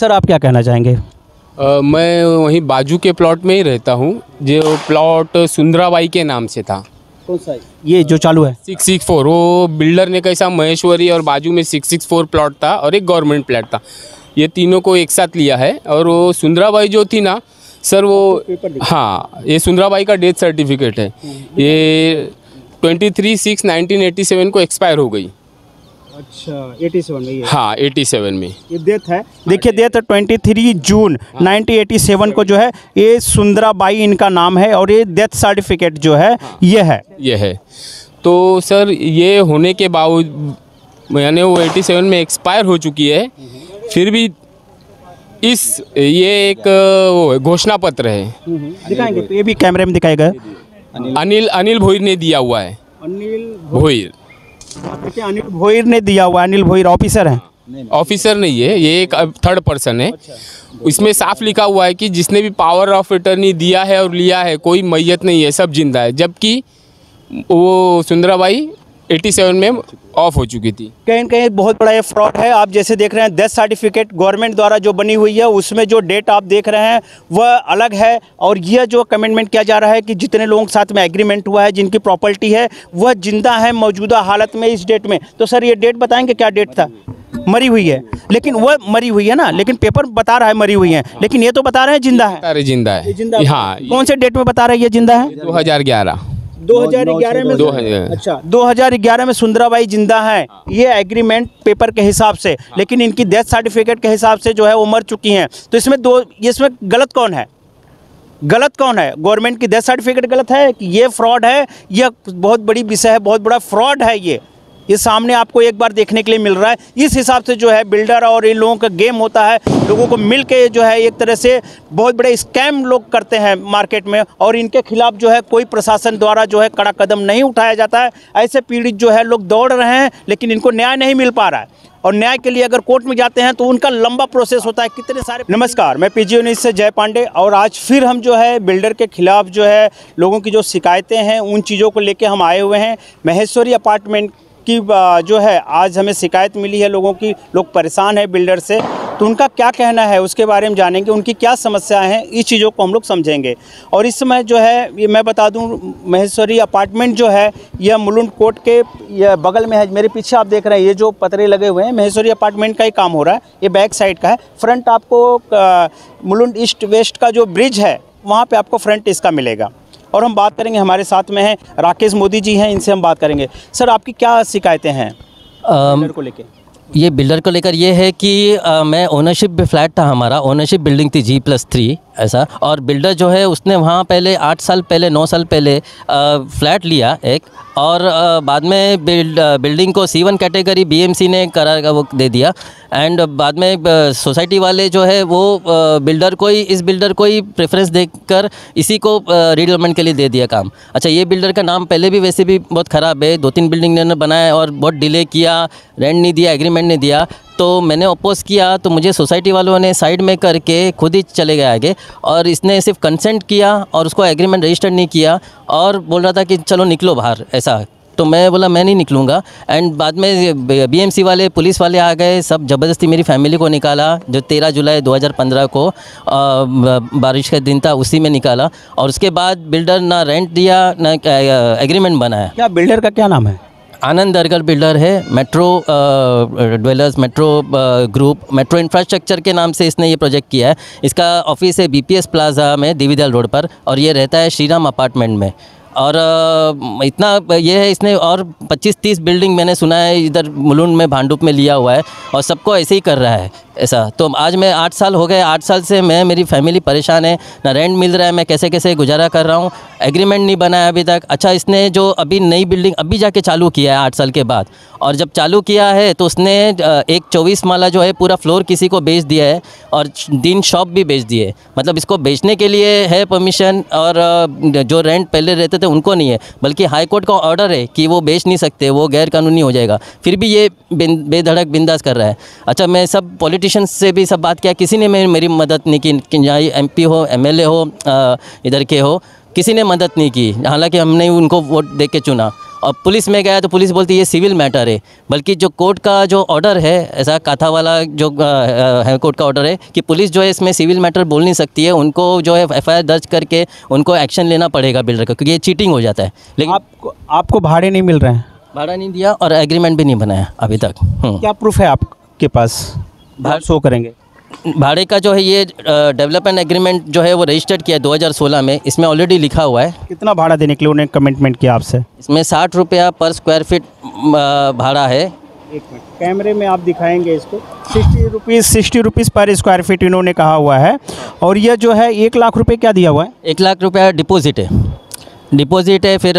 Sir आप क्या कहना चाहेंगे? अ, मैं वहीं बाजू के प्लॉट में ही रहता हूँ जो प्लॉट सुंदराबाई के नाम से था। कौन सा ये जो चालू है? सिक्स सिक्स फोर वो बिल्डर ने कैसा महेश्वरी और बाजू में सिक्स सिक्स फोर प्लॉट था और एक गवर्नमेंट प्लॉट था। ये तीनों को एक साथ लिया है और वो सुंदराबाई जो थी ना सर वो हाँ ये सुंदराबाई का डेथ सर्टिफिकेट है। ये twenty three six nineteen eighty seven को एक्सपायर हो गई। अच्छा एटी सेवन में ये? हाँ एटी सेवन में। ये डेथ है? देखिए डेथ ट्वेंटी थ्री जून 1987 को जो है ये सुंदराबाई इनका नाम है और ये डेथ सर्टिफिकेट जो है हाँ, ये है। ये है। तो सर ये होने के बावजूद यानी वो 87 में एक्सपायर हो चुकी है। फिर भी इस ये एक वो घोषणा पत्र है। दिखाएँगे तो ये भी कैमरे में दिखाएगा। अनिल अनिल भोईर ने दिया हुआ है। अनिल भोईर देखिए अनिल भोईर ने दिया हुआ अनिल भोईर ऑफिसर है। ऑफिसर नहीं। है ये एक थर्ड पर्सन है। इसमें साफ़ लिखा हुआ है कि जिसने भी पावर ऑफ़ अटर्नी दिया है और लिया है कोई मैयत नहीं है सब ज़िंदा है। जबकि वो सुंदराबाई 87 में ऑफ़ हो चुकी थी। कहीं न कहीं बहुत बड़ा ये फ्रॉड है। आप जैसे देख रहे हैं डेथ सर्टिफिकेट गवर्नमेंट द्वारा जो बनी हुई है उसमें जो डेट आप देख रहे हैं वह अलग है। और यह जो कमेंटमेंट किया जा रहा है कि जितने लोगों के साथ में एग्रीमेंट हुआ है जिनकी प्रॉपर्टी है वह ज़िंदा है मौजूदा हालत में इस डेट में। तो सर ये डेट बताएँगे क्या डेट था? मरी हुई है। लेकिन वह मरी हुई है ना? लेकिन पेपर बता रहा है मरी हुई है। लेकिन ये तो बता रहे हैं ज़िंदा है। ज़िंदा है। हाँ। कौन से डेट में बता रहे हैं ये ज़िंदा है? 2011 2011 में 2000 अच्छा 2011 में सुंदराबाई ज़िंदा है ये एग्रीमेंट पेपर के हिसाब से लेकिन इनकी डेथ सर्टिफिकेट के हिसाब से जो है वो मर चुकी हैं। तो इसमें दो इसमें गलत कौन है? गलत कौन है? गवर्नमेंट की डेथ सर्टिफिकेट गलत है कि ये फ्रॉड है? यह बहुत बड़ी विषय है बहुत बड़ा फ्रॉड है ये। ये सामने आपको एक बार देखने के लिए मिल रहा है। इस हिसाब से जो है बिल्डर और इन लोगों का गेम होता है। लोगों को मिल के जो है एक तरह से बहुत बड़े स्कैम लोग करते हैं मार्केट में और इनके खिलाफ जो है कोई प्रशासन द्वारा जो है कड़ा कदम नहीं उठाया जाता है। ऐसे पीड़ित जो है लोग दौड़ रहे हैं, लेकिन इनको न्याय नहीं मिल पा रहा है। और न्याय के लिए अगर कोर्ट में जाते हैं तो उनका लंबा प्रोसेस होता है। कितने सारे नमस्कार, मैं पीजी न्यूज़ से जय पांडे और आज फिर हम जो है बिल्डर के खिलाफ जो है लोगों की जो शिकायतें हैं, उन चीज़ों को लेके हम आए हुए हैं। महेश्वरी अपार्टमेंट की जो है, आज हमें शिकायत मिली है लोगों की, लोग परेशान है बिल्डर से तो उनका क्या कहना है? उसके बारे में जानेंगे, उनकी क्या समस्याएँ हैं? इस चीज़ों को हम लोग समझेंगे। और इस समय जो है, ये मैं बता दूँ, महेश्वरी अपार्टमेंट जो है, यह मुलुंड कोर्ट के बगल में है, मेरे पीछे आप देख रहे हैं, ये जो पतरे लगे हुए हैं, महेश्वरी अपार्टमेंट का ही काम हो रहा है, ये बैक साइड का है। फ्रंट आपको मुलुंड ईस्ट वेस्ट का जो ब्रिज है, वहाँ पर आपको फ्रंट इसका मिलेगा। और हम बात करेंगे हमारे साथ में हैं राकेश मोदी जी हैं इनसे हम बात करेंगे। सर आपकी क्या शिकायतें हैं बिल्डर को लेकर ये बिल्डर को लेकर ये है कि आ, मैं ओनरशिप भी फ्लैट था हमारा ओनरशिप बिल्डिंग थी जी प्लस थ्री ऐसा। और बिल्डर जो है उसने वहाँ पहले आठ साल पहले नौ साल पहले आ, फ्लैट लिया एक और बाद में बिल्ड बिल्डिंग को सी वन कैटेगरी बीएमसी ने करा वो दे दिया। एंड बाद में सोसाइटी वाले जो है वो बिल्डर को ही, इस बिल्डर को ही प्रेफरेंस देकर इसी को रिडेवलपमेंट के लिए दे दिया काम। अच्छा ये बिल्डर का नाम पहले भी वैसे भी बहुत ख़राब है। दो तीन बिल्डिंग ने बनाया और बहुत डिले किया रेंट नहीं दिया एग्रीमेंट नहीं दिया। तो मैंने अपोज किया तो मुझे सोसाइटी वालों ने साइड में करके खुद ही चले गए आगे। और इसने सिर्फ़ कंसेंट किया और उसको एग्रीमेंट रजिस्टर नहीं किया और बोल रहा था कि चलो निकलो बाहर, ऐसा। तो मैं बोला, मैं नहीं निकलूँगा। एंड बाद में बीएमसी वाले, पुलिस वाले आ गए, सब ज़बरदस्ती मेरी फैमिली को निकाला, जो तेरह जुलाई 2015 को ब- बारिश का दिन था, उसी में निकाला। और उसके बाद बिल्डर ना रेंट दिया, ना एग्रीमेंट बनाया। क्या बिल्डर का क्या नाम है? आनंद दरगर बिल्डर है, Metro Dwellers Metro Group Metro Infrastructure के नाम से इसने ये प्रोजेक्ट किया है। इसका ऑफ़िस है बीपीएस प्लाजा में देवीदल रोड पर, और ये रहता है श्रीराम अपार्टमेंट में। और इतना ये है, इसने और 25-30 बिल्डिंग मैंने सुना है, इधर मुलुंड में भांडुप में लिया हुआ है, और सबको ऐसे ही कर रहा है। ऐसा। तो आज मैं आठ साल हो गए, आठ साल से मैं, मेरी फैमिली परेशान है, ना रेंट मिल रहा है, मैं कैसे कैसे गुजारा कर रहा हूँ एग्रीमेंट नहीं बनाया अभी तक। अच्छा इसने जो अभी नई बिल्डिंग अभी जाके चालू किया है आठ साल के बाद, और जब चालू किया है तो उसने एक चौबीस माला जो है, पूरा फ्लोर किसी को बेच दिया है, और दिन शॉप भी बेच दिए मतलब इसको बेचने के लिए है परमिशन और जो रेंट पहले रहते थे, उनको नहीं है, बल्कि हाईकोर्ट का ऑर्डर है कि वो बेच नहीं सकते, वो गैर कानूनी हो जाएगा। फिर भी ये बेधड़क बिंदास कर रहा है। अच्छा मैं सब पॉलिटिशियंस से भी सब बात किया। किसी ने मेरी मेरी मदद नहीं की। कि चाहे एम हो एमएलए हो इधर के हो किसी ने मदद नहीं की। हालाँकि हमने उनको वोट दे के चुना। और पुलिस में गया तो पुलिस बोलती है ये सिविल मैटर है। बल्कि जो कोर्ट का जो ऑर्डर है ऐसा काथा वाला जो है कोर्ट का ऑर्डर है कि पुलिस जो है इसमें सिविल मैटर बोल नहीं सकती है। उनको जो है एफआईआर दर्ज करके उनको एक्शन लेना पड़ेगा बिल्डर का क्योंकि ये चीटिंग हो जाता है। लेकिन आपको आपको भाड़े नहीं मिल रहे हैं? भाड़ा नहीं दिया और एग्रीमेंट भी नहीं बनाया अभी तक। हम्म। क्या प्रूफ है आपके पास? भाड़- शो करेंगे? भाड़े का जो है ये डेवलपमेंट एग्रीमेंट जो है वो रजिस्टर्ड किया है 2016 में। इसमें ऑलरेडी लिखा हुआ है। कितना भाड़ा देने के लिए उन्हें कमिटमेंट किया आपसे? इसमें साठ रुपया पर स्क्वायर फीट भाड़ा है। एक मिनट कैमरे में आप दिखाएँगे इसको। सिक्सटी रुपीज़ सिक्सटी रुपीज़ पर स्क्वायर फीट इन्होंने कहा हुआ है। और यह जो है एक लाख रुपये क्या दिया हुआ है? एक लाख रुपया डिपोज़िट है। डिपॉजिट है, फिर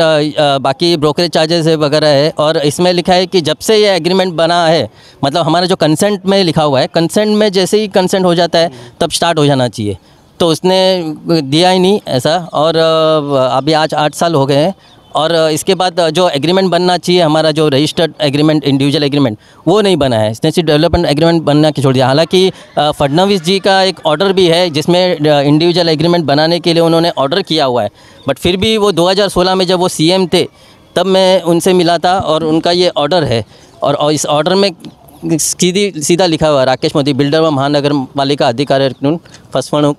बाकी ब्रोकरेज चार्जेस है वगैरह है, और इसमें लिखा है कि जब से ये एग्रीमेंट बना है मतलब हमारा जो कंसेंट में लिखा हुआ है कंसेंट में जैसे ही कंसेंट हो जाता है, तब स्टार्ट हो जाना चाहिए। तो उसने दिया ही नहीं ऐसा, और अभी आज आठ साल हो गए हैं और इसके बाद जो एग्रीमेंट बनना चाहिए, हमारा जो रजिस्टर्ड एग्रीमेंट इंडिविजुअल एग्रीमेंट वो नहीं बना है। इसने सिर्फ़ डेवलपमेंट एग्रीमेंट बनना के छोड़ दिया। हालाँकि फडणवीस जी का एक ऑर्डर भी है, जिसमें इंडिविजुअल एग्रीमेंट बनाने के लिए उन्होंने ऑर्डर किया हुआ है। बट फिर भी वो 2016 में जब वो सीएम थे, तब मैं उनसे मिला था और उनका ये ऑर्डर है। और इस ऑर्डर में सीधी, सीधा लिखा हुआ राकेश मोदी बिल्डर व महानगर पालिका अधिकारी फसवणुक।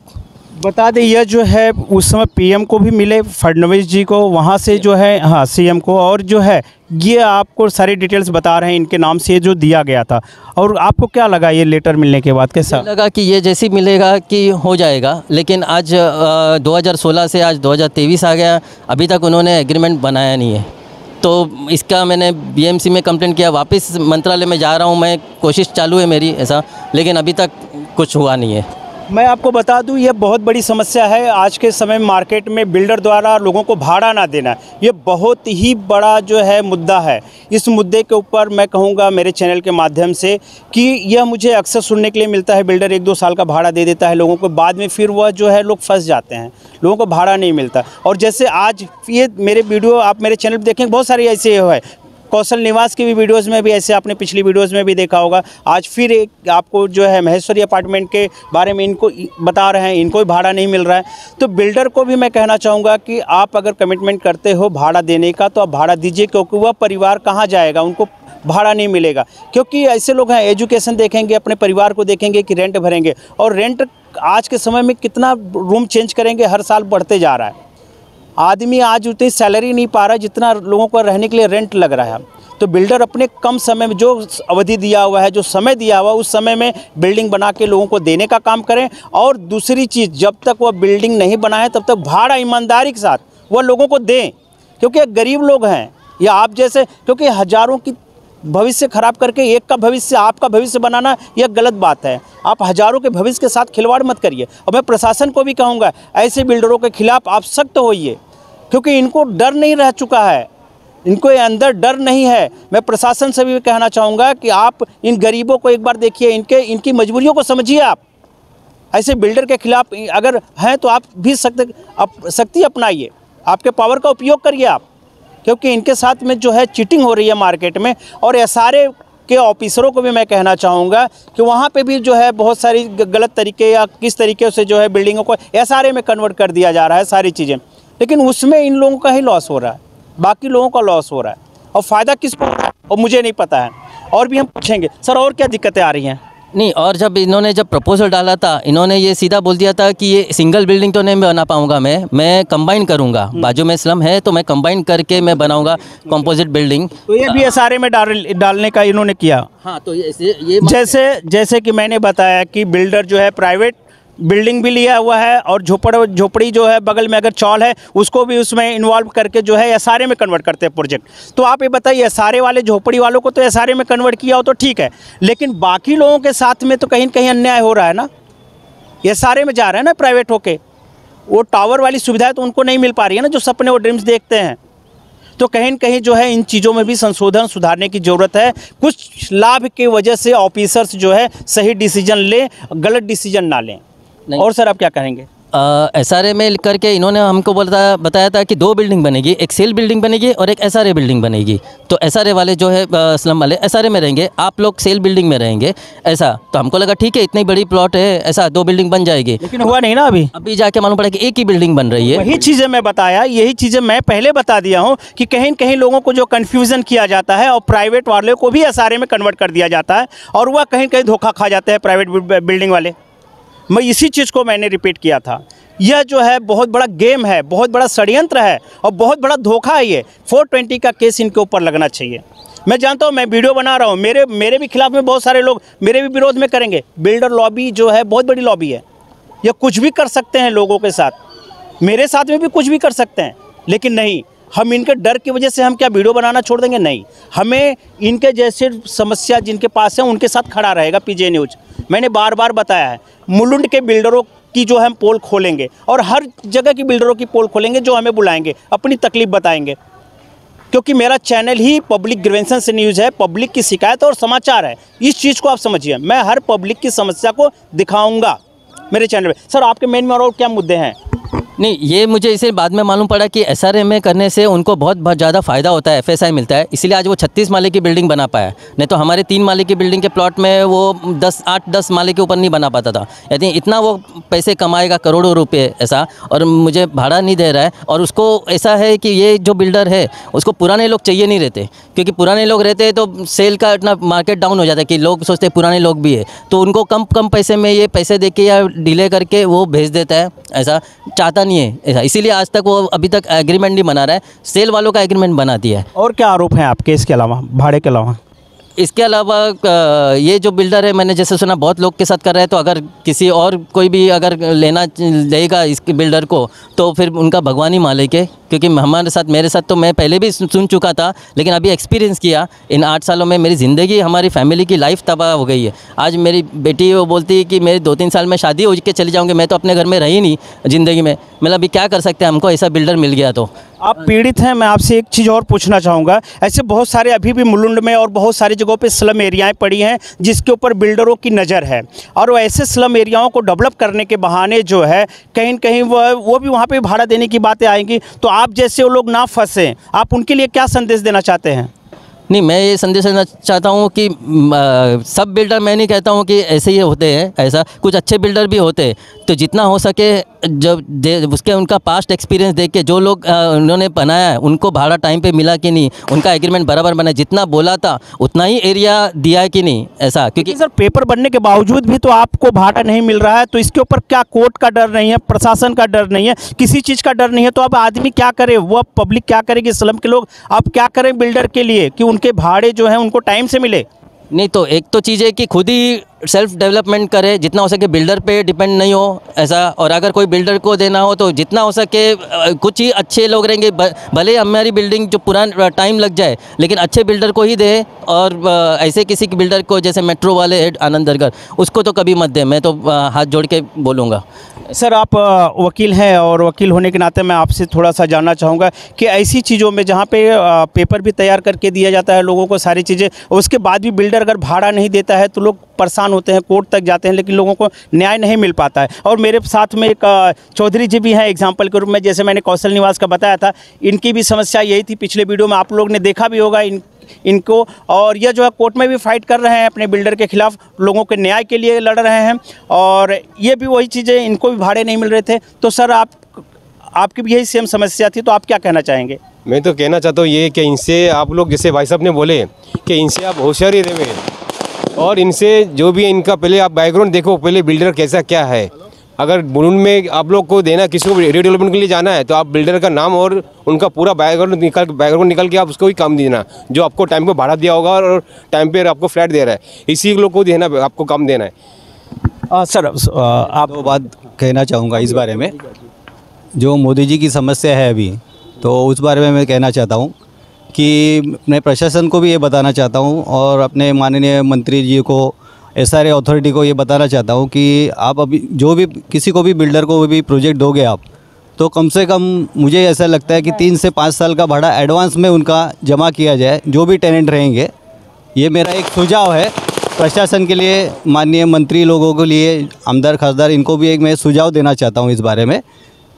बता दें यह जो है उस समय पीएम को भी मिले फडनवीस जी को वहाँ से जो है हाँ सीएम को और जो है ये आपको सारी डिटेल्स बता रहे हैं इनके नाम से जो दिया गया था। और आपको क्या लगा ये लेटर मिलने के बाद कैसा? लगा कि ये जैसी मिलेगा कि हो जाएगा लेकिन आज अ, 2016 से आज 2023 आ गया अभी तक उन्होंने एग्रीमेंट बनाया नहीं है। तो इसका मैंने बीएमसी में कंप्लेंट किया वापस मंत्रालय में जा रहा हूँ मैं कोशिश चालू है मेरी ऐसा लेकिन अभी तक कुछ हुआ नहीं है। मैं आपको बता दूँ, ये बहुत बड़ी समस्या है। आज के समय मार्केट में बिल्डर द्वारा लोगों को भाड़ा ना देना, ये बहुत ही बड़ा जो है मुद्दा है। इस मुद्दे के ऊपर मैं कहूँगा मेरे चैनल के माध्यम से कि यह मुझे अक्सर सुनने के लिए मिलता है, बिल्डर एक दो साल का भाड़ा दे देता है लोगों को, बाद में फिर वह जो है लोग फंस जाते हैं, लोगों को भाड़ा नहीं मिलता। और जैसे आज ये मेरे वीडियो, आप मेरे चैनल पर देखेंगे, बहुत सारे ऐसे है कौशल निवास की भी वीडियोस में भी, ऐसे आपने पिछली वीडियोस में भी देखा होगा। आज फिर एक आपको जो है महेश्वरी अपार्टमेंट के बारे में इनको बता रहे हैं, इनको भी भाड़ा नहीं मिल रहा है। तो बिल्डर को भी मैं कहना चाहूँगा कि आप अगर कमिटमेंट करते हो भाड़ा देने का तो आप भाड़ा दीजिए, क्योंकि वह परिवार कहाँ जाएगा? उनको भाड़ा नहीं मिलेगा। क्योंकि ऐसे लोग हैं, एजुकेशन देखेंगे, अपने परिवार को देखेंगे कि रेंट भरेंगे, और रेंट आज के समय में कितना रूम चेंज करेंगे, हर साल बढ़ते जा रहा है। आदमी आज उतनी सैलरी नहीं पा रहा जितना लोगों को रहने के लिए रेंट लग रहा है। तो बिल्डर अपने कम समय में जो अवधि दिया हुआ है, जो समय दिया हुआ है, उस समय में बिल्डिंग बना के लोगों को देने का काम करें। और दूसरी चीज़, जब तक वह बिल्डिंग नहीं बनाए, तब तक भाड़ा ईमानदारी के साथ वह लोगों को दें। क्योंकि गरीब लोग हैं। या आप जैसे, क्योंकि हज़ारों की भविष्य खराब करके एक का भविष्य आपका भविष्य बनाना यह गलत बात है। आप हज़ारों के भविष्य के साथ खिलवाड़ मत करिए। और मैं प्रशासन को भी कहूँगा ऐसे बिल्डरों के खिलाफ आप सख्त होइए क्योंकि इनको डर नहीं रह चुका है। इनको अंदर डर नहीं है। मैं प्रशासन से भी कहना चाहूँगा कि आप इन गरीबों को एक बार देखिए इनके इनकी मजबूरियों को समझिए आप। ऐसे बिल्डर के खिलाफ अगर हैं तो आप भी सख्त अप, सख्ती अपनाइए। आपके पावर का उपयोग करिए आप। क्योंकि इनके साथ में जो है चीटिंग हो रही है मार्केट में और एसआरए के ऑफिसरों को भी मैं कहना चाहूँगा कि वहाँ पे भी जो है बहुत सारी गलत तरीके या किस तरीके से जो है बिल्डिंगों को एसआरए में कन्वर्ट कर दिया जा रहा है सारी चीज़ें। लेकिन उसमें इन लोगों का ही लॉस हो रहा है। बाकी लोगों का लॉस हो रहा है। और फ़ायदा किसको हो रहा है? और मुझे नहीं पता है। और भी हम पूछेंगे। सर, और क्या दिक्कतें आ रही हैं? नहीं और जब इन्होंने जब प्रपोजल डाला था इन्होंने ये सीधा बोल दिया था कि ये सिंगल बिल्डिंग तो नहीं बना पाऊँगा मैं मैं कंबाइन करूँगा। बाजू में स्लम है तो मैं कंबाइन करके मैं बनाऊँगा कंपोजिट बिल्डिंग तो ये भी एसआरए में डाल डालने का इन्होंने किया। हाँ तो ये ये जैसे जैसे कि मैंने बताया कि बिल्डर जो है प्राइवेट बिल्डिंग भी लिया हुआ है और झोपड़, झोपड़ी जो है बगल में अगर चौल है, उसको भी उसमें इन्वॉल्व करके जो है एस में कन्वर्ट करते हैं प्रोजेक्ट तो आप ये बताइए एस वाले, झोपड़ी वालों को तो एसआरए में कन्वर्ट किया हो तो ठीक है, लेकिन बाकी लोगों के साथ में तो कहीं न कहीं अन्याय हो रहा है ना? एस में जा रहे हैं ना प्राइवेट होके, वो टावर वाली सुविधाएँ तो उनको नहीं मिल पा रही है ना, जो सपने वो ड्रीम्स देखते हैं। तो कहीं न कहीं जो है इन चीज़ों में भी संशोधन सुधारने की ज़रूरत है। कुछ लाभ की वजह से ऑफिसर्स जो है सही डिसीज़न लें, गलत डिसीज़न ना लें। और सर आप क्या कहेंगे? एस आर ए में करके इन्होंने हमको बोलता बताया था कि दो बिल्डिंग बनेगी एक सेल बिल्डिंग बनेगी और एक एस आर ए बिल्डिंग बनेगी। तो एस आर ए वाले जो है स्लम वाले एस आर ए में रहेंगे आप लोग सेल बिल्डिंग में रहेंगे ऐसा। तो हमको लगा ठीक है इतनी बड़ी प्लॉट है ऐसा दो बिल्डिंग बन जाएगी। लेकिन हुआ नहीं ना अभी? अभी जाके मालूम पड़ा कि एक ही बिल्डिंग बन रही है। यही चीज़ें मैं बताया यही चीज़ें मैं पहले बता दिया हूँ कि कहीं कहीं लोगों को जो कन्फ्यूज़न किया जाता है और प्राइवेट वाले को भी एसआरए में कन्वर्ट कर दिया जाता है और वह कहीं कहीं धोखा खा जाते हैं प्राइवेट बिल्डिंग वाले। मैं इसी चीज़ को मैंने रिपीट किया था। यह जो है, बहुत बड़ा गेम है, बहुत बड़ा षड्यंत्र है और बहुत बड़ा धोखा है ये। 420 का केस इनके ऊपर लगना चाहिए। मैं जानता हूँ, मैं वीडियो बना रहा हूँ। मेरे मेरे भी खिलाफ में बहुत सारे लोग मेरे भी विरोध में करेंगे। बिल्डर लॉबी जो है, बहुत बड़ी लॉबी है। यह कुछ भी कर सकते हैं लोगों के साथ। मेरे साथ में भी कुछ भी कर सकते हैं, लेकिन नहीं। हम इनके डर की वजह से हम क्या वीडियो बनाना छोड़ देंगे? नहीं। हमें इनके जैसे समस्या जिनके पास है, उनके साथ खड़ा रहेगा पीजे न्यूज़ मैंने बार बार बताया है, मुलुंड के बिल्डरों की जो हम पोल खोलेंगे और हर जगह की बिल्डरों की पोल खोलेंगे जो हमें बुलाएँगे, अपनी तकलीफ़ बताएँगे। क्योंकि मेरा चैनल ही पब्लिक ग्रिवेंशन से न्यूज़ है, पब्लिक की शिकायत और समाचार है। इस चीज़ को आप समझिए, मैं हर पब्लिक की समस्या को दिखाऊँगा मेरे चैनल पे। सर, आपके मेन में और क्या मुद्दे हैं? नहीं, ये मुझे इसे बाद में मालूम पड़ा कि एस में करने से उनको बहुत बहुत ज़्यादा फ़ायदा होता है एफएसआई मिलता है। इसीलिए आज वो छत्तीस माले की बिल्डिंग बना पाया नहीं तो हमारे तीन माले की बिल्डिंग के प्लॉट में वो दस, आठ, दस माले के ऊपर नहीं बना पाता था। यदि इतना वो पैसे कमाएगा करोड़ों रुपये ऐसा, और मुझे भाड़ा नहीं दे रहा है। और उसको ऐसा है कि ये जो बिल्डर है, उसको पुराने लोग चाहिए नहीं रहते। क्योंकि पुराने लोग रहते हैं तो सेल का इतना मार्केट डाउन हो जाता है कि लोग सोचते हैं पुराने लोग भी है। तो उनको कम कम पैसे में ये पैसे दे के या डिले करके वो भेज देता है, ऐसा। चाहता नहीं है। इसीलिए आज तक वो अभी तक एग्रीमेंट नहीं बना रहा है। सेल वालों का एग्रीमेंट बना दिया है। और क्या आरोप है आपके इसके अलावा, भाड़े के अलावा? इसके अलावा ये जो बिल्डर है, मैंने जैसे सुना बहुत लोग के साथ कर रहे हैं तो अगर किसी और कोई भी अगर लेना लेगा इस बिल्डर को तो फिर उनका भगवान ही मालिक है। क्योंकि हमारे साथ, मेरे साथ तो मैं पहले भी सुन चुका था, लेकिन अभी एक्सपीरियंस किया, इन आठ सालों में मेरी ज़िंदगी, हमारी फैमिली की लाइफ तबाह हो गई है। आज मेरी बेटी वो बोलती है कि मेरे दो तीन साल में शादी हो के चले जाऊँगी, मैं तो अपने घर में रही नहीं ज़िंदगी में। मतलब अभी क्या कर सकते हैं हमको, ऐसा बिल्डर मिल गया तो। आप पीड़ित हैं मैं आपसे एक चीज़ और पूछना चाहूँगा। ऐसे बहुत सारे अभी भी मुलुंड में और बहुत सारी जगहों पे स्लम एरियाएँ पड़ी हैं जिसके ऊपर बिल्डरों की नज़र है। और वो ऐसे स्लम एरियाओं को डेवलप करने के बहाने जो है कहीं कहीं वो वो भी वहाँ पर भाड़ा देने की बातें आएँगी। तो आप जैसे वो लोग ना फंसें आप उनके लिए क्या संदेश देना चाहते हैं? नहीं मैं ये संदेश देना चाहता हूँ कि आ, सब बिल्डर मैं नहीं कहता हूँ कि ऐसे ही होते हैं ऐसा कुछ अच्छे बिल्डर भी होते हैं। तो जितना हो सके जब उसके उनका पास्ट एक्सपीरियंस देख के जो लोग उन्होंने बनाया है उनको भाड़ा टाइम पे मिला कि नहीं उनका एग्रीमेंट बराबर बना जितना बोला था उतना ही एरिया दिया है कि नहीं ऐसा क्योंकि सर पेपर बनने के बावजूद भी तो आपको भाड़ा नहीं मिल रहा है तो इसके ऊपर क्या कोर्ट का डर नहीं है प्रशासन का डर नहीं है किसी चीज़ का डर नहीं है तो अब आदमी क्या करे? वो पब्लिक क्या करेगी? स्लम के लोग अब क्या करें बिल्डर के लिए कि उनके भाड़े जो हैं उनको टाइम से मिले? नहीं तो एक तो चीज़ है कि खुद ही सेल्फ डेवलपमेंट करे, जितना हो सके बिल्डर पे डिपेंड नहीं हो, ऐसा। और अगर कोई बिल्डर को देना हो तो जितना हो सके कुछ ही अच्छे लोग रहेंगे। भले हमारी बिल्डिंग जो पुराना टाइम लग जाए, लेकिन अच्छे बिल्डर को ही दे। और ऐसे किसी के बिल्डर को, जैसे मेट्रो वाले हेड आनंद दरगर उसको तो कभी मत दे। मैं तो हाथ जोड़ के बोलूँगा। सर, आप वकील हैं और वकील होने के नाते मैं आपसे थोड़ा सा जानना चाहूँगा कि ऐसी चीज़ों में जहाँ पे पेपर भी तैयार करके दिया जाता है, लोगों को सारी चीज़ें उसके बाद भी बिल्डर अगर भाड़ा नहीं देता है तो लोग परेशान होते हैं, कोर्ट तक जाते हैं, लेकिन लोगों को न्याय नहीं मिल पाता है। और मेरे साथ में एक चौधरी जी भी हैं एग्ज़ाम्पल के रूप में, जैसे मैंने कौशल निवास का बताया था, इनकी भी समस्या यही थी पिछले वीडियो में, आप लोग ने देखा भी होगा इन, इनको। और ये जो है, कोर्ट में भी फाइट कर रहे हैं अपने बिल्डर के खिलाफ, लोगों के न्याय के लिए लड़ रहे हैं। और ये भी वही चीज़ें, इनको भी भाड़े नहीं मिल रहे थे। तो सर, आप, आपकी भी यही सेम समस्या थी तो आप क्या कहना चाहेंगे? मैं तो कहना चाहता हूँ ये कि इनसे आप लोग, जैसे भाई साहब ने बोले कि इनसे आप होशियारी रहे। और इनसे जो भी इनका पहले आप बैकग्राउंड देखो पहले बिल्डर कैसा क्या है। अगर बुलून में आप लोग को देना किसी को रिडेवलपमेंट के लिए जाना है तो आप बिल्डर का नाम और उनका पूरा बैकग्राउंड निकाल बैकग्राउंड निकाल के आप उसको ही काम देना जो आपको टाइम पे भाड़ा दिया होगा और टाइम पे आपको फ्लैट दे रहा है। इसी लोग को देना आपको काम देना है। अ, सर अ, आप दो बात कहना चाहूँगा इस बारे में। जो मोदी जी की समस्या है अभी तो उस बारे में मैं कहना चाहता हूँ। कि मैं प्रशासन को भी ये बताना चाहता हूँ और अपने माननीय मंत्री जी को एस आर अथॉरिटी को ये बताना चाहता हूँ कि आप अभी, जो भी, किसी को भी बिल्डर को भी प्रोजेक्ट दोगे आप तो कम से कम मुझे ऐसा लगता है कि तीन से पाँच साल का भाड़ा एडवांस में उनका जमा किया जाए, जो भी टेनेंट रहेंगे। ये मेरा एक सुझाव है। प्रशासन के लिए, माननीय मंत्री लोगों के लिए, आमदार, खासदार, इनको भी एक मैं सुझाव देना चाहता हूँ इस बारे में,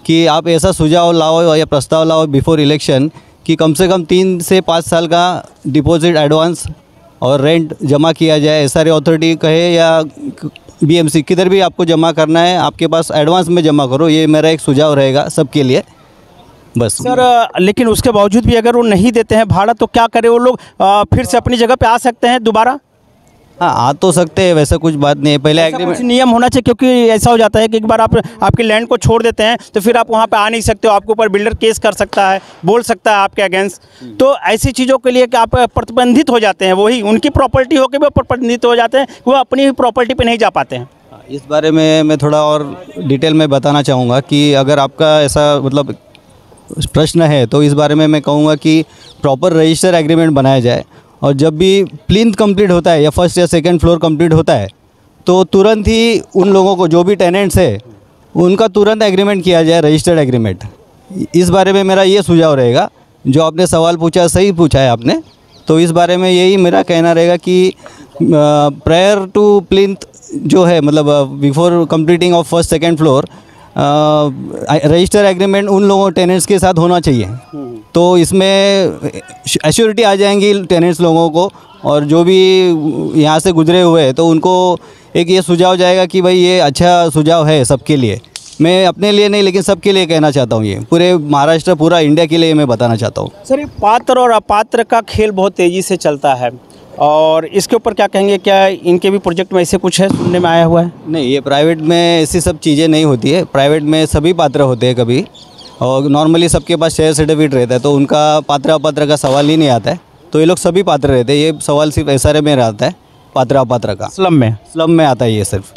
कि आप ऐसा सुझाव लाओ या प्रस्ताव लाओ बिफोर इलेक्शन कि कम से कम तीन से पाँच साल का डिपॉजिट एडवांस और रेंट जमा किया जाए। एसआरए अथॉरिटी कहे या बीएमसी किधर भी आपको जमा करना है, आपके पास एडवांस में जमा करो। ये मेरा एक सुझाव रहेगा सबके लिए। बस। सर, लेकिन उसके बावजूद भी अगर वो नहीं देते हैं भाड़ा तो क्या करें? वो लोग फिर से अपनी जगह पे आ सकते हैं दोबारा? हाँ आ तो सकते हैं वैसा कुछ बात नहीं है। पहले एग्रीमेंट नियम होना चाहिए क्योंकि ऐसा हो जाता है कि एक बार आप आपकी लैंड को छोड़ देते हैं तो फिर आप वहाँ पे आ नहीं सकते हो। आपके ऊपर बिल्डर केस कर सकता है बोल सकता है आपके अगेंस्ट तो ऐसी चीज़ों के लिए कि आप प्रतिबंधित हो जाते हैं वही उनकी प्रॉपर्टी होकर भी प्रतिबंधित हो जाते हैं वो अपनी प्रॉपर्टी पर नहीं जा पाते हैं। इस बारे में मैं थोड़ा और डिटेल में बताना चाहूँगा कि अगर आपका ऐसा मतलब प्रश्न है तो इस बारे में मैं कहूँगा कि प्रॉपर रजिस्टर एग्रीमेंट बनाया जाए। और जब भी प्लिंथ कंप्लीट होता है या फ़र्स्ट या सेकंड फ्लोर कंप्लीट होता है तो तुरंत ही उन लोगों को, जो भी टेनेंट्स है, उनका तुरंत एग्रीमेंट किया जाए रजिस्टर्ड एग्रीमेंट इस बारे में मेरा ये सुझाव रहेगा, जो आपने सवाल पूछा, सही पूछा है आपने तो इस बारे में यही मेरा कहना रहेगा कि प्रायर टू प्लिंथ जो है मतलब before completing of first second floor register agreement उन लोगों टेनेंट्स के साथ होना चाहिए। तो इसमें एश्योरिटी आ जाएँगी टेनेंट्स लोगों को और जो भी यहाँ से गुजरे हुए हैं तो उनको एक ये सुझाव जाएगा कि भाई ये अच्छा सुझाव है सबके लिए। मैं अपने लिए नहीं लेकिन सबके लिए कहना चाहता हूँ ये। पूरे महाराष्ट्र पूरा इंडिया के लिए मैं बताना चाहता हूँ। सर ये पात्र और अपात्र का खेल बहुत तेज़ी से चलता है और इसके ऊपर क्या कहेंगे क्या इनके भी प्रोजेक्ट में ऐसे कुछ है सुनने में आया हुआ है? नहीं ये प्राइवेट में ऐसी सब चीज़ें नहीं होती है। प्राइवेट में सभी पात्र होते हैं कभी। और नॉर्मली सबके पास शेयर सर्टिफिकेट रहता है तो उनका पात्र अपात्र का सवाल ही नहीं आता है। तो ये लोग सभी पात्र रहते हैं ये सवाल सिर्फ़ एस में रहता है पात्र अपात्र का। स्लम में? स्लम में आता है ये सिर्फ़।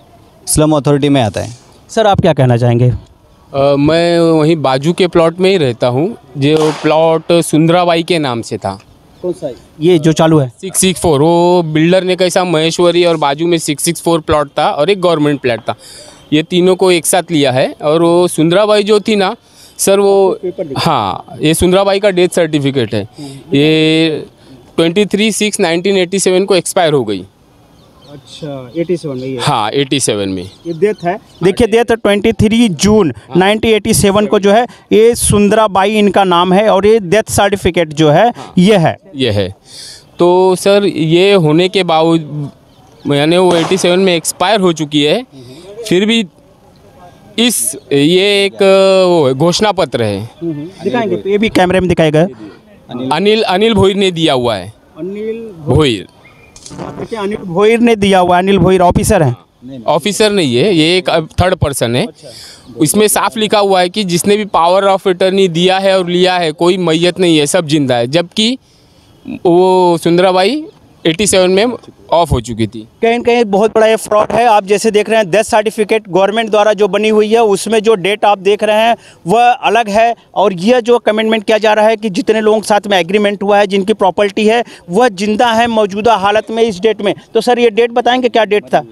स्लम अथॉरिटी में आता है। सर आप क्या कहना चाहेंगे? अ, मैं वहीं बाजू के प्लॉट में ही रहता हूँ जो प्लॉट सुंदराबाई के नाम से था। कौन सा ये जो चालू है? सिक्स सिक्स फोर वो बिल्डर ने कैसा महेश्वरी और बाजू में सिक्स सिक्स फोर प्लॉट था और एक गवर्नमेंट प्लॉट था। ये तीनों को एक साथ लिया है और वो सुंदराबाई जो थी ना सर वो हाँ ये सुंदराबाई का डेथ सर्टिफिकेट है। ये twenty three six nineteen eighty seven को एक्सपायर हो गई। अच्छा एटी सेवन में हाँ एटी सेवन में। ये डेथ है? देखिए डेथ ट्वेंटी थ्री जून 1987 को जो है ये सुंदराबाई इनका नाम है और ये डेथ सर्टिफिकेट जो है हाँ, ये है। ये है। तो सर ये होने के बावजूद यानी वो 87 में एक्सपायर हो चुकी है फिर भी इस ये एक वो घोषणा पत्र है। दिखाएँगे तो ये भी कैमरे में दिखाएगा अनिल अनिल भोईर ने दिया हुआ है। अनिल भोईर। देखिए अनिल भोईर ने दिया हुआ अनिल भोईर ऑफिसर है। ऑफिसर नहीं है ये एक थर्ड पर्सन है। इसमें साफ़ लिखा हुआ है कि जिसने भी पावर ऑफ़ अटर्नी दिया है और लिया है कोई मैयत नहीं है सब ज़िंदा है। जबकि वो सुंदराबाई 87 में ऑफ़ हो चुकी थी। कहीं कहीं बहुत बड़ा ये फ्रॉड है। आप जैसे देख रहे हैं डेथ सर्टिफिकेट गवर्नमेंट द्वारा जो बनी हुई है उसमें जो डेट आप देख रहे हैं वह अलग है और यह जो कमेंटमेंट किया जा रहा है कि जितने लोगों के साथ में एग्रीमेंट हुआ है जिनकी प्रॉपर्टी है वह ज़िंदा है मौजूदा हालत में इस डेट में। तो सर ये डेट बताएँगे क्या डेट था?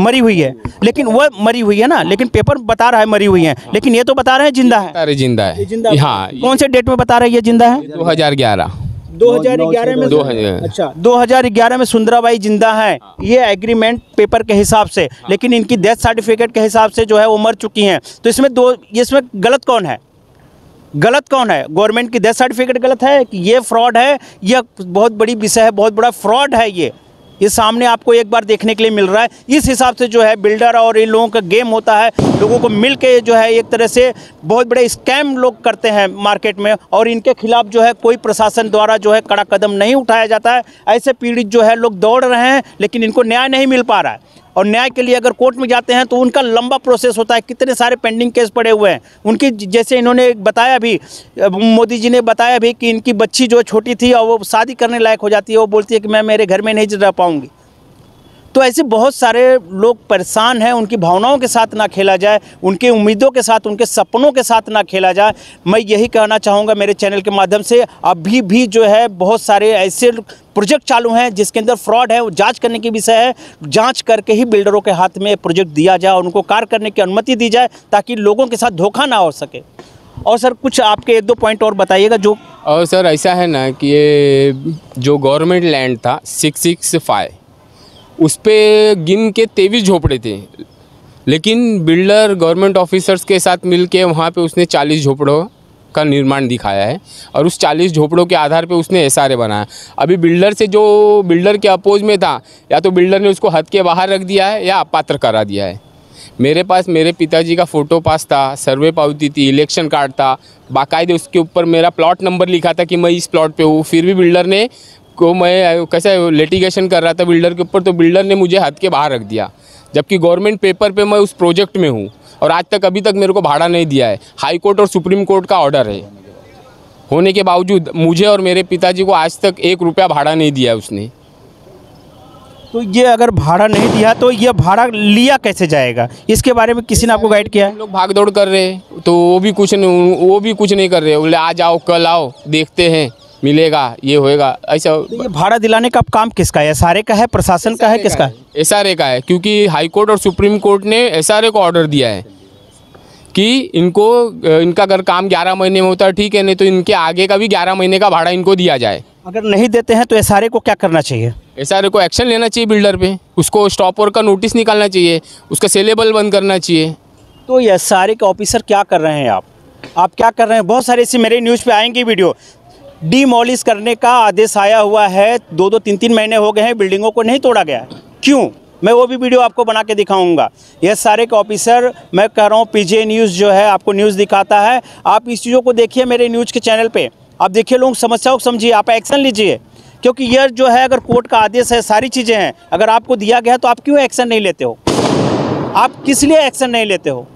मरी हुई है। लेकिन वह मरी हुई है ना? लेकिन पेपर बता रहा है मरी हुई है। लेकिन ये तो बता रहे हैं ज़िंदा है। ज़िंदा है। हाँ। कौन से डेट में बता रहे हैं ये ज़िंदा है? 2011 2011 में दो हज़ार अच्छा 2011 में सुंदराबाई ज़िंदा हैं ये एग्रीमेंट पेपर के हिसाब से लेकिन इनकी डेथ सर्टिफिकेट के हिसाब से जो है वो मर चुकी हैं। तो इसमें दो इसमें गलत कौन है? गलत कौन है? गवर्नमेंट की डेथ सर्टिफिकेट गलत है कि ये फ्रॉड है? यह बहुत बड़ी विषय है बहुत बड़ा फ्रॉड है ये। ये सामने आपको एक बार देखने के लिए मिल रहा है। इस हिसाब से जो है बिल्डर और इन लोगों का गेम होता है। लोगों को मिल के जो है एक तरह से बहुत बड़े स्कैम लोग करते हैं मार्केट में और इनके खिलाफ जो है कोई प्रशासन द्वारा जो है कड़ा कदम नहीं उठाया जाता है। ऐसे पीड़ित जो है लोग दौड़ रहे हैं, लेकिन इनको न्याय नहीं मिल पा रहा है। और न्याय के लिए अगर कोर्ट में जाते हैं तो उनका लंबा प्रोसेस होता है। कितने सारे पेंडिंग केस पड़े हुए हैं। उनकी जैसे इन्होंने बताया भी मोदी जी ने बताया भी कि इनकी बच्ची जो छोटी थी और वो शादी करने लायक हो जाती है। वो बोलती है कि मैं मेरे घर में नहीं रह पाऊँगी। तो ऐसे बहुत सारे लोग परेशान हैं, उनकी भावनाओं के साथ ना खेला जाए, उनके उम्मीदों के साथ, उनके सपनों के साथ ना खेला जाए। मैं यही कहना चाहूँगा मेरे चैनल के माध्यम से, अभी भी जो है बहुत सारे ऐसे प्रोजेक्ट चालू हैं, जिसके अंदर फ्रॉड है, वो जाँच करने की विषय है। जाँच करके ही बिल्डरों के हाथ में प्रोजेक्ट दिया जाए और उनको कार्य करने की अनुमति दी जाए, ताकि लोगों के साथ धोखा ना हो सके। और सर, कुछ आपके एक दो पॉइंट और बताइएगा जो और सर, ऐसा है ना कि ये जो गवर्नमेंट लैंड था, सिक्स सिक्स फाइव उस पर गिन के तेईस झोपड़े थे। लेकिन बिल्डर, गवर्नमेंट ऑफिसर्स के साथ मिल के वहाँ पर उसने चालीस झोपड़ों का निर्माण दिखाया है और उस चालीस झोपड़ों के आधार पे उसने एस बनाया। अभी बिल्डर से जो बिल्डर के अपोज में था, या तो बिल्डर ने उसको हद के बाहर रख दिया है, या अपात्र करा दिया है। मेरे पास मेरे पिताजी का फ़ोटो पास था, सर्वे पावती थी, इलेक्शन कार्ड था, बाकायदे उसके ऊपर मेरा प्लॉट नंबर लिखा था कि मैं इस प्लॉट पे हूँ। फिर भी बिल्डर ने को मैं कैसे लिटिगेशन कर रहा था बिल्डर के ऊपर तो बिल्डर ने मुझे हद के बाहर रख दिया। जबकि गवर्नमेंट पेपर पे मैं उस प्रोजेक्ट में हूँ और आज तक अभी तक मेरे को भाड़ा नहीं दिया है। हाई कोर्ट और सुप्रीम कोर्ट का ऑर्डर है। होने के बावजूद मुझे और मेरे पिताजी को आज तक एक रुपया भाड़ा नहीं दिया है उसने। तो ये अगर भाड़ा नहीं दिया तो ये भाड़ा लिया कैसे जाएगा? इसके बारे में किसी ने आपको गाइड किया? है लोग भाग दौड़ कर रहे हैं तो वो भी कुछ नहीं वो भी कुछ नहीं कर रहे बोले आज आओ कल आओ देखते हैं। मिलेगा ये होएगा ऐसा तो ये भाड़ा दिलाने का काम किसका है? सारे का है? प्रशासन का है किसका? है। एस का है क्योंकि हाई कोर्ट और सुप्रीम कोर्ट ने एसआरए को ऑर्डर दिया है कि इनको इनका अगर काम 11 महीने में होता है ठीक है नहीं तो इनके आगे का भी 11 महीने का भाड़ा इनको दिया जाए। अगर नहीं देते हैं तो एसआरए को क्या करना चाहिए? एसआरए को एक्शन लेना चाहिए बिल्डर पे। उसको स्टॉप वर्क का नोटिस निकालना चाहिए। उसका सेलेबल बंद करना चाहिए। तो सारे के ऑफिसर क्या कर रहे हैं आप? आप क्या कर रहे हैं? बहुत सारे ऐसे मेरे न्यूज़ पे आएँगे वीडियो। डीमोलिश करने का आदेश आया हुआ है। दो दो तीन तीन महीने हो गए हैं बिल्डिंगों को नहीं तोड़ा गया। क्यों? मैं वो भी वीडियो आपको बना के दिखाऊँगा। ये सारे के ऑफिसर मैं कह रहा हूँ पीजे न्यूज़ जो है, आपको न्यूज़ दिखाता है। आप इस चीज़ों को देखिए मेरे न्यूज़ के चैनल पे। आप देखिए लोग, समस्याओं को समझिए। आप एक्शन लीजिए। क्योंकि यह जो है, अगर कोर्ट का आदेश है, सारी चीज़ें हैं। अगर आपको दिया गया तो आप क्यों एक्शन नहीं लेते हो? आप किस लिए एक्शन नहीं लेते हो?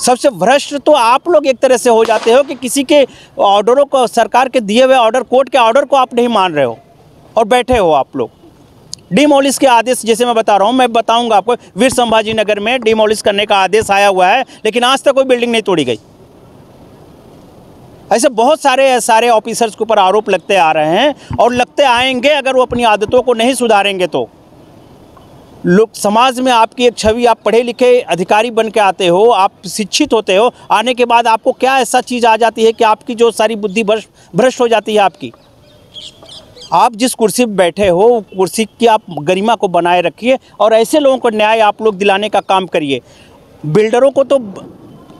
सबसे भ्रष्ट तो आप लोग एक तरह से हो जाते हो कि किसी के ऑर्डरों को, सरकार के दिए हुए ऑर्डर, कोर्ट के ऑर्डर को आप नहीं मान रहे हो और बैठे हो आप लोग। डिमोलिश के आदेश, जैसे मैं बता रहा हूँ, मैं बताऊँगा आपको, वीर संभाजी नगर में डिमोलिश करने का आदेश आया हुआ है, लेकिन आज तक कोई बिल्डिंग नहीं तोड़ी गई। ऐसे बहुत सारे सारे ऑफिसर्स के ऊपर आरोप लगते आ रहे हैं और लगते आएँगे अगर वो अपनी आदतों को नहीं सुधारेंगे तो। लोग समाज में आपकी एक छवि आप पढ़े लिखे अधिकारी बन के आते हो, आप शिक्षित होते हो, आने के बाद आपको क्या ऐसा चीज़ आ जाती है कि आपकी जो सारी बुद्धि भ्रष्ट हो जाती है आपकी? आप जिस कुर्सी पर बैठे हो कुर्सी की आप गरिमा को बनाए रखिए और ऐसे लोगों को न्याय आप लोग दिलाने का काम करिए। बिल्डरों को तो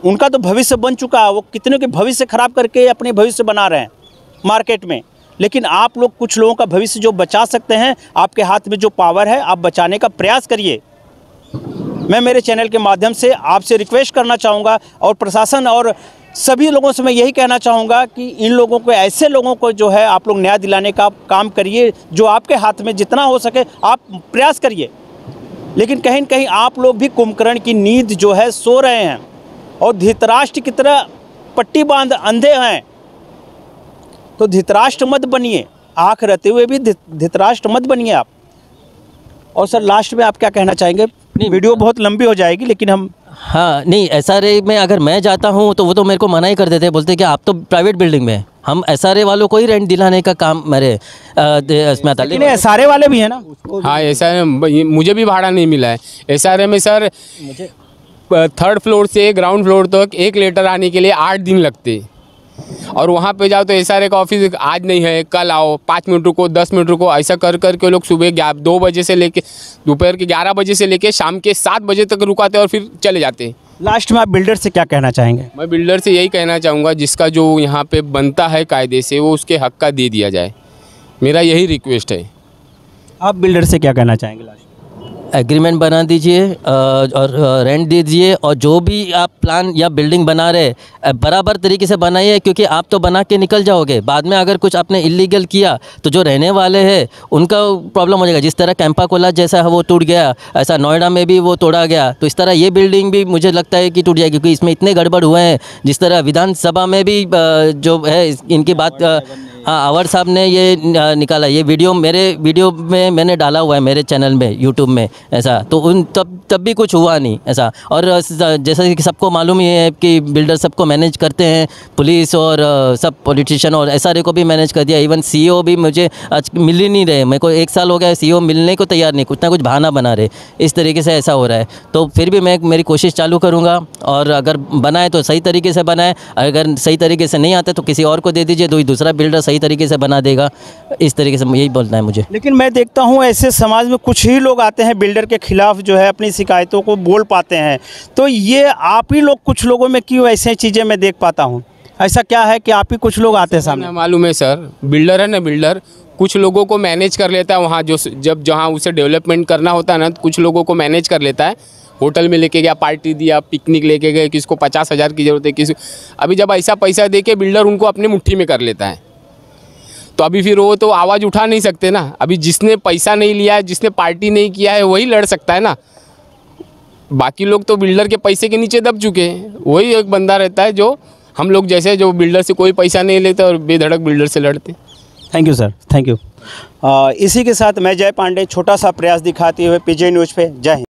उनका तो भविष्य बन चुका है, वो कितने के भविष्य खराब करके अपने भविष्य बना रहे हैं, मार्केट में। लेकिन आप लोग कुछ लोगों का भविष्य जो बचा सकते हैं, आपके हाथ में जो पावर है, आप बचाने का प्रयास करिए। मैं मेरे चैनल के माध्यम से आपसे रिक्वेस्ट करना चाहूँगा और प्रशासन और सभी लोगों से मैं यही कहना चाहूँगा कि इन लोगों को, ऐसे लोगों को जो है आप लोग न्याय दिलाने का काम करिए, जो आपके हाथ में जितना हो सके आप प्रयास करिए। लेकिन कहीं कहीं आप लोग भी कुंभकर्ण की नींद जो है सो रहे हैं और धृतराष्ट्र की तरह पट्टी बाँध अंधे हैं। तो धृतराष्ट्र मत बनिए। आँख रहते हुए भी धृतराष्ट्र मत बनिए आप। और सर लास्ट में आप क्या कहना चाहेंगे? नहीं। वीडियो बहुत लंबी हो जाएगी लेकिन हम हाँ नहीं एस में अगर मैं जाता हूँ तो वो तो मेरे को मना ही कर देते हैं। बोलते कि आप तो प्राइवेट बिल्डिंग में हम एसआरए वालों को ही रेंट दिलाने का काम मेरे इसमें आता है। लेकिन सारे वाले भी हैं ना? हाँ है मुझे भी भाड़ा नहीं मिला है। एसआरए में सर थर्ड फ्लोर से ग्राउंड फ्लोर तक तो एक लेटर आने के लिए आठ दिन लगते। और वहाँ पे जाओ तो एस का ऑफ़िस आज नहीं है कल आओ पाँच मिनट रुको दस मिनट रुको ऐसा कर कर के लोग सुबह ग्या दो बजे से लेके दोपहर के ग्यारह बजे से लेके शाम के सात बजे तक रुकाते और फिर चले जाते हैं। लास्ट में आप बिल्डर से क्या कहना चाहेंगे? मैं बिल्डर से यही कहना चाहूँगा जिसका जो यहाँ पे बनता है कायदे से वो उसके हक का दे दिया जाए। मेरा यही रिक्वेस्ट है। आप बिल्डर से क्या कहना चाहेंगे लास्ट एग्रीमेंट बना दीजिए और रेंट दीजिए, और जो भी आप प्लान या बिल्डिंग बना रहे बराबर तरीके से बनाइए, क्योंकि आप तो बना के निकल जाओगे। बाद में अगर कुछ आपने इलीगल किया तो जो रहने वाले हैं, उनका प्रॉब्लम हो जाएगा। जिस तरह कैंपा कोला जैसा है वो टूट गया, ऐसा नोएडा में भी वो तोड़ा गया तो इस तरह ये बिल्डिंग भी मुझे लगता है कि टूट जाएगी, क्योंकि इसमें इतने गड़बड़ हुए हैं। जिस तरह विधानसभा में भी जो है इनकी बात हाँ अवर साहब ने ये निकाला। ये वीडियो मेरे, वीडियो में मैंने डाला हुआ है मेरे चैनल में यूट्यूब में, ऐसा। तो उन तब तब भी कुछ हुआ नहीं, ऐसा। और जैसा कि सबको मालूम ही है कि बिल्डर सबको मैनेज करते हैं, पुलिस और सब पॉलिटिशियन और एस को भी मैनेज कर दिया। इवन सीईओ भी मुझे आज मिल ही नहीं रहे। मेरे को एक साल हो गया सी मिलने को तैयार नहीं कुछ ना कुछ बहाना बना रहे। इस तरीके से ऐसा हो रहा है। तो फिर भी मैं मेरी कोशिश चालू करूँगा और अगर बनाए तो सही तरीके से बनाए। अगर सही तरीके से नहीं आता तो किसी और को दे दीजिए तो दूसरा बिल्डर सही सही तरीके से बना देगा इस तरीके से यही बोलना है मुझे। लेकिन मैं देखता हूँ ऐसे समाज में कुछ ही लोग आते हैं बिल्डर के खिलाफ जो है अपनी शिकायतों को बोल पाते हैं। तो ये आप ही लोग कुछ लोगों में क्यों ऐसे चीज़ें मैं देख पाता हूँ? ऐसा क्या है कि आप ही कुछ लोग आते हैं सामने? मालूम है सर बिल्डर है ना बिल्डर कुछ लोगों को मैनेज कर लेता है वहाँ जो जब जहाँ उसे डेवलपमेंट करना होता है ना तो कुछ लोगों को मैनेज कर लेता है। होटल में लेके गया पार्टी दिया पिकनिक लेके गए किसको पचास हज़ार की ज़रूरत है किसी अभी जब ऐसा पैसा दे के बिल्डर उनको अपने मुट्ठी में कर लेता है। तो अभी फिर वो तो आवाज़ उठा नहीं सकते ना। अभी जिसने पैसा नहीं लिया है, जिसने पार्टी नहीं किया है, वही लड़ सकता है ना। बाकी लोग तो बिल्डर के पैसे के नीचे दब चुके हैं। वही एक बंदा रहता है जो हम लोग जैसे जो बिल्डर से कोई पैसा नहीं लेते और बेधड़क बिल्डर से लड़ते। Thank you sir thank you इसी के साथ मैं जय पांडे, छोटा सा प्रयास दिखाते हुए पीजे न्यूज़ पे। जय हिंद।